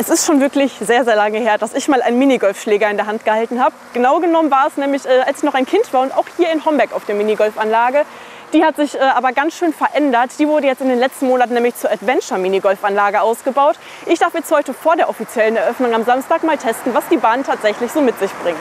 Es ist schon wirklich sehr, sehr lange her, dass ich mal einen Minigolfschläger in der Hand gehalten habe. Genau genommen war es nämlich, äh, als ich noch ein Kind war und auch hier in Homberg auf der Minigolfanlage. Die hat sich äh, aber ganz schön verändert. Die wurde jetzt in den letzten Monaten nämlich zur Adventure-Minigolfanlage ausgebaut. Ich darf jetzt heute vor der offiziellen Eröffnung am Samstag mal testen, was die Bahn tatsächlich so mit sich bringt.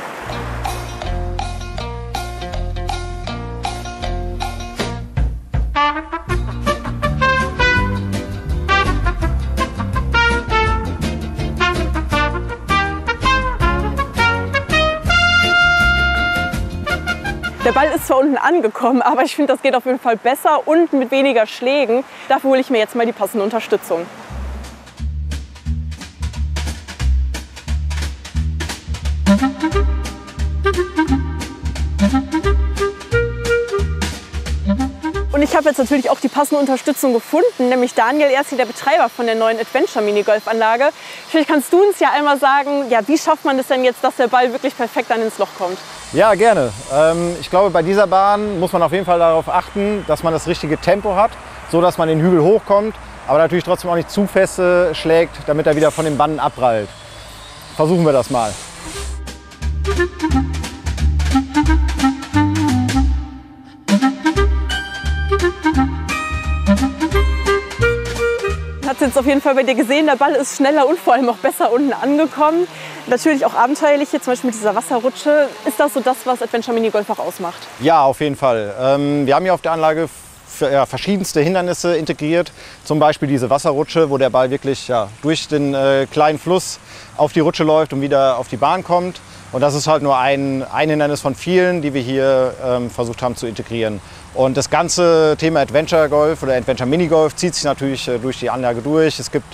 Der Ball ist zwar unten angekommen, aber ich finde, das geht auf jeden Fall besser und mit weniger Schlägen. Dafür hole ich mir jetzt mal die passende Unterstützung. Und ich habe jetzt natürlich auch die passende Unterstützung gefunden, nämlich Daniel, er ist hier der Betreiber von der neuen Adventure Minigolfanlage. Vielleicht kannst du uns ja einmal sagen, ja, wie schafft man es denn jetzt, dass der Ball wirklich perfekt dann ins Loch kommt? Ja, gerne. Ähm, ich glaube, bei dieser Bahn muss man auf jeden Fall darauf achten, dass man das richtige Tempo hat, so dass man den Hügel hochkommt, aber natürlich trotzdem auch nicht zu feste schlägt, damit er wieder von den Bannen abprallt. Versuchen wir das mal. hat es jetzt auf jeden Fall bei dir gesehen, der Ball ist schneller und vor allem auch besser unten angekommen. Natürlich auch abenteuerlich, hier zum Beispiel mit dieser Wasserrutsche. Ist das so das, was Adventure Minigolf auch ausmacht? Ja, auf jeden Fall. Ähm, wir haben hier auf der Anlage ja, verschiedenste Hindernisse integriert. Zum Beispiel diese Wasserrutsche, wo der Ball wirklich ja, durch den äh, kleinen Fluss auf die Rutsche läuft und wieder auf die Bahn kommt. Und das ist halt nur ein, ein Hindernis von vielen, die wir hier ähm, versucht haben zu integrieren. Und das ganze Thema Adventure Golf oder Adventure Minigolf zieht sich natürlich äh, durch die Anlage durch. Es gibt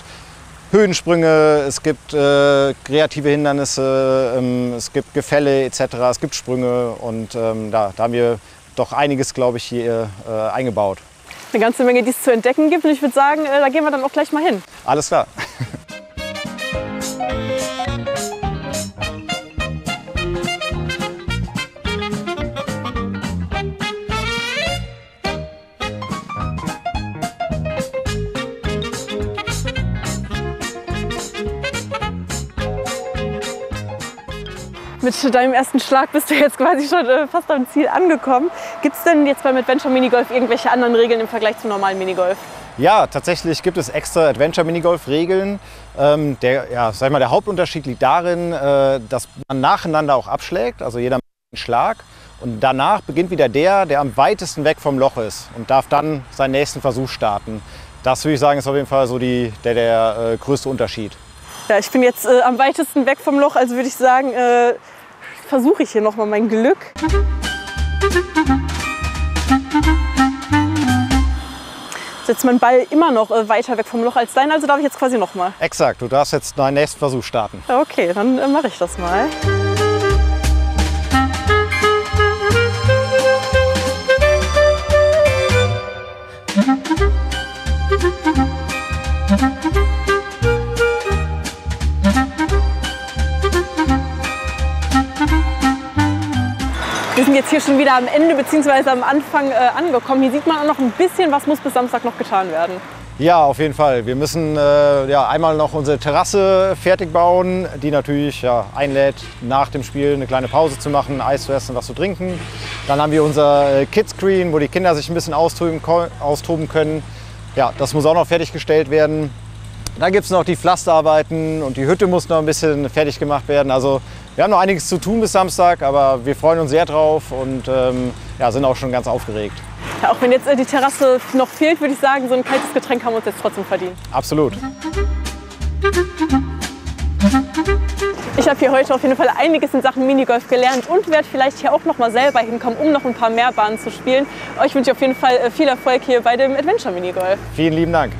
Höhensprünge, es gibt äh, kreative Hindernisse, ähm, es gibt Gefälle etc., es gibt Sprünge und ähm, da, da, haben wir doch einiges, glaube ich, hier äh, eingebaut. Eine ganze Menge, die es zu entdecken gibt und ich würde sagen, äh, da gehen wir dann auch gleich mal hin. Alles klar. Mit deinem ersten Schlag bist du jetzt quasi schon äh, fast am Ziel angekommen. Gibt es denn jetzt beim Adventure Minigolf irgendwelche anderen Regeln im Vergleich zum normalen Minigolf? Ja, tatsächlich gibt es extra Adventure Minigolf Regeln. Ähm, der, ja, sag mal, der Hauptunterschied liegt darin, äh, dass man nacheinander auch abschlägt, also jeder einen Schlag. Und danach beginnt wieder der, der am weitesten weg vom Loch ist und darf dann seinen nächsten Versuch starten. Das würde ich sagen, ist auf jeden Fall so die, der, der äh, größte Unterschied. Ja, ich bin jetzt äh, am weitesten weg vom Loch, also würde ich sagen, äh, versuche ich hier noch mal mein Glück. Jetzt mein Ball immer noch äh, weiter weg vom Loch als dein, also darf ich jetzt quasi noch mal. Exakt, du darfst jetzt deinen nächsten Versuch starten. Okay, dann äh, mache ich das mal. Wir sind jetzt hier schon wieder am Ende bzw. am Anfang äh, angekommen. Hier sieht man auch noch ein bisschen, was muss bis Samstag noch getan werden. Ja, auf jeden Fall. Wir müssen äh, ja, einmal noch unsere Terrasse fertig bauen, die natürlich ja, einlädt, nach dem Spiel eine kleine Pause zu machen, Eis zu essen, was zu trinken. Dann haben wir unser äh, Kidscreen, wo die Kinder sich ein bisschen austoben, austoben können. Ja, das muss auch noch fertiggestellt werden. Dann gibt es noch die Pflasterarbeiten und die Hütte muss noch ein bisschen fertig gemacht werden. Also wir haben noch einiges zu tun bis Samstag, aber wir freuen uns sehr drauf und ähm, ja, sind auch schon ganz aufgeregt. Ja, auch wenn jetzt äh, die Terrasse noch fehlt, würde ich sagen, so ein kaltes Getränk haben wir uns jetzt trotzdem verdient. Absolut. Ich habe hier heute auf jeden Fall einiges in Sachen Minigolf gelernt und werde vielleicht hier auch noch mal selber hinkommen, um noch ein paar mehr Bahnen zu spielen. Euch wünsche ich auf jeden Fall äh, viel Erfolg hier bei dem Adventure Minigolf. Vielen lieben Dank.